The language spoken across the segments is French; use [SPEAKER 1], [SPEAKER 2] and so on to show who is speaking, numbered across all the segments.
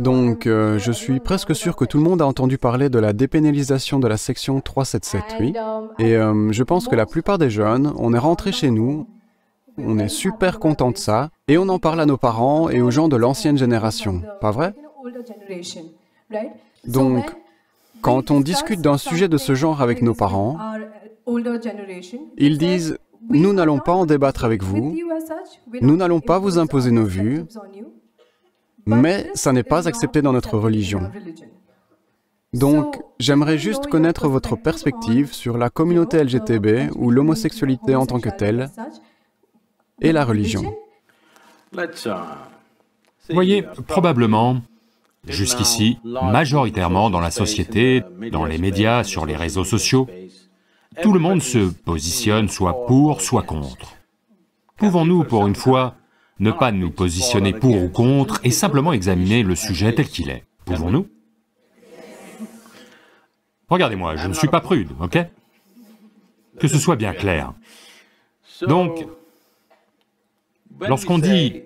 [SPEAKER 1] Donc, euh, je suis presque sûr que tout le monde a entendu parler de la dépénalisation de la section 377, oui. Et euh, je pense que la plupart des jeunes, on est rentré chez nous, on est super content de ça, et on en parle à nos parents et aux gens de l'ancienne génération, pas vrai? Donc, quand on discute d'un sujet de ce genre avec nos parents, ils disent, nous n'allons pas en débattre avec vous, nous n'allons pas vous imposer nos vues, mais ça n'est pas accepté dans notre religion. Donc, j'aimerais juste connaître votre perspective sur la communauté LGTB ou l'homosexualité en tant que telle et la religion.
[SPEAKER 2] Voyez, probablement, jusqu'ici, majoritairement dans la société, dans les médias, sur les réseaux sociaux, tout le monde se positionne soit pour, soit contre. Pouvons-nous, pour une fois, ne pas nous positionner pour ou contre et simplement examiner le sujet tel qu'il est. Pouvons-nous? Regardez-moi, je ne suis pas prude, ok? Que ce soit bien clair. Donc, lorsqu'on dit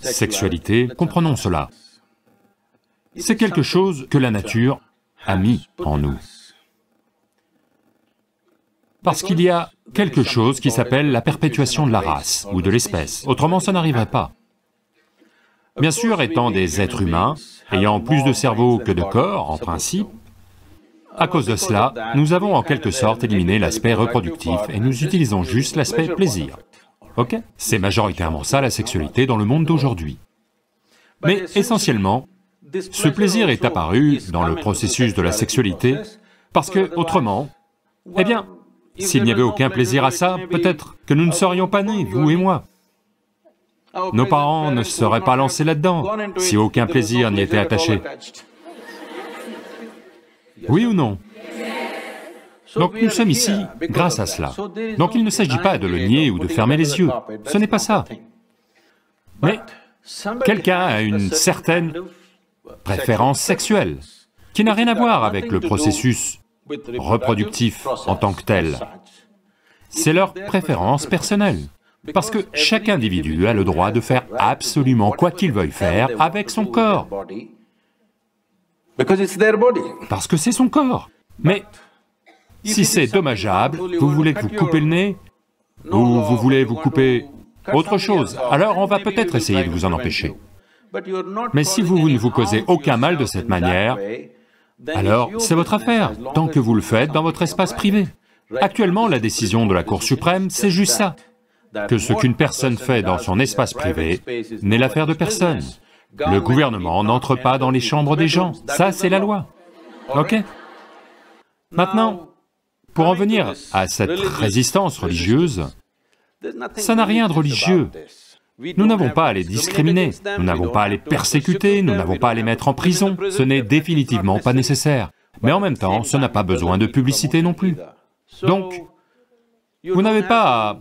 [SPEAKER 2] sexualité, comprenons cela. C'est quelque chose que la nature a mis en nous. Parce qu'il y a quelque chose qui s'appelle la perpétuation de la race ou de l'espèce, autrement ça n'arriverait pas. Bien sûr, étant des êtres humains, ayant plus de cerveau que de corps, en principe, à cause de cela, nous avons en quelque sorte éliminé l'aspect reproductif et nous utilisons juste l'aspect plaisir. Ok? C'est majoritairement ça la sexualité dans le monde d'aujourd'hui. Mais essentiellement, ce plaisir est apparu dans le processus de la sexualité parce que, autrement, eh bien, s'il n'y avait aucun plaisir à ça, peut-être que nous ne serions pas nés, vous et moi. Nos parents ne seraient pas lancés là-dedans si aucun plaisir n'y était attaché. Oui ou non? Donc nous sommes ici grâce à cela. Donc il ne s'agit pas de le nier ou de fermer les yeux, ce n'est pas ça. Mais quelqu'un a une certaine préférence sexuelle, qui n'a rien à voir avec le processus reproductif en tant que tel. C'est leur préférence personnelle. Parce que chaque individu a le droit de faire absolument quoi qu'il veuille faire avec son corps. Parce que c'est son corps. Mais si c'est dommageable, vous voulez vous coupez le nez, ou vous voulez vous couper autre chose, alors on va peut-être essayer de vous en empêcher. Mais si vous ne vous causez aucun mal de cette manière, alors c'est votre affaire, tant que vous le faites dans votre espace privé. Actuellement, la décision de la Cour suprême, c'est juste ça, que ce qu'une personne fait dans son espace privé n'est l'affaire de personne. Le gouvernement n'entre pas dans les chambres des gens, ça c'est la loi. Ok. Maintenant, pour en venir à cette résistance religieuse, ça n'a rien de religieux. Nous n'avons pas à les discriminer, nous n'avons pas à les persécuter, nous n'avons pas à les mettre en prison, ce n'est définitivement pas nécessaire. Mais en même temps, ça n'a pas besoin de publicité non plus. Donc, vous n'avez pas à...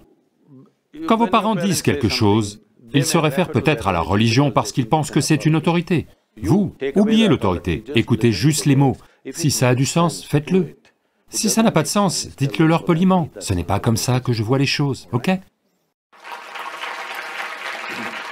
[SPEAKER 2] Quand vos parents disent quelque chose, ils se réfèrent peut-être à la religion parce qu'ils pensent que c'est une autorité. Vous, oubliez l'autorité, écoutez juste les mots. Si ça a du sens, faites-le. Si ça n'a pas de sens, dites-le leur poliment. Ce n'est pas comme ça que je vois les choses, ok? Thank you.